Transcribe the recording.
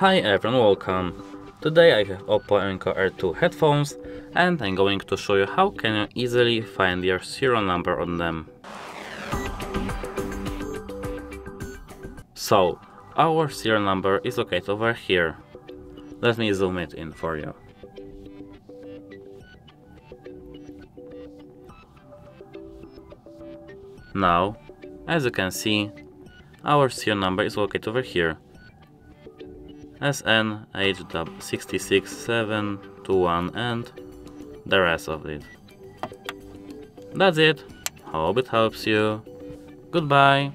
Hi everyone, welcome. Today I have Oppo Enco Air 2 headphones and I'm going to show you how can you easily find your serial number on them. So, our serial number is located over here. Let me zoom it in for you. Now, as you can see, our serial number is located over here. SN HW66721 and the rest of it. That's it. Hope it helps you. Goodbye.